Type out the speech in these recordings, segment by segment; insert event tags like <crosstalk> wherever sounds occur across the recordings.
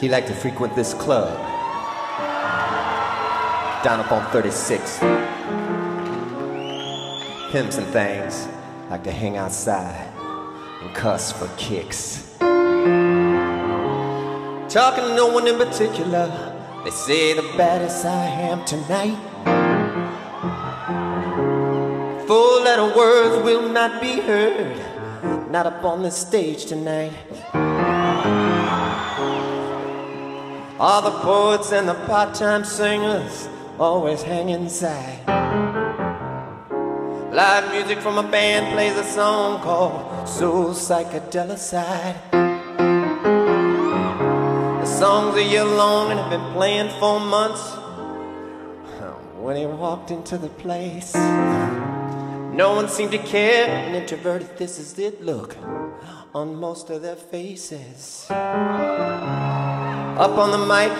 He liked to frequent this club down up on 36. Pimps and things like to hang outside and cuss for kicks. Talking to no one in particular, they say the baddest I am tonight. Full letter words will not be heard, not up on the stage tonight. All the poets and the part-time singers always hang inside. Live music from a band plays a song called Soul Psychodelicide. The song's a year long and have been playing for months. <laughs> When he walked into the place, no one seemed to care. An introverted, this is it look on most of their faces. Up on the mic,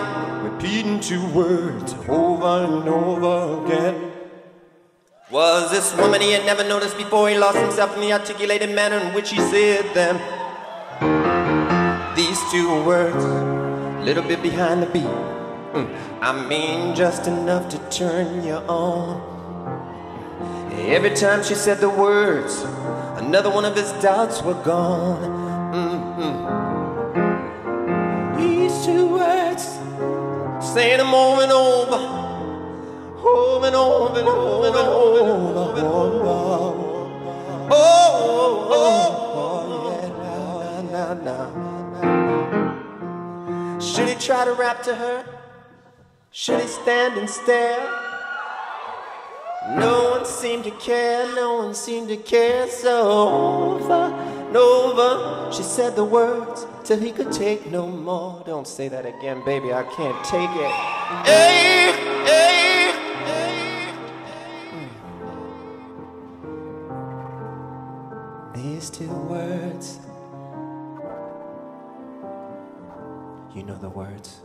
repeating two words over and over again. Was this woman he had never noticed before he lost himself in the articulated manner in which he said them? These two words, a little bit behind the beat. Mm, I mean, just enough to turn you on. Every time she said the words, another one of his doubts were gone. Mm-hmm. These saying over and over, over and over and over and over and over. Oh, oh, oh, oh, oh yeah, now, now, now. Should he try to rap to her? Should he stand and stare? No one seemed to care, no one seemed to care. So over and over, she said the words till he could take no more. Don't say that again, baby, I can't take it. Hey, hey, hey. These two words, you know the words.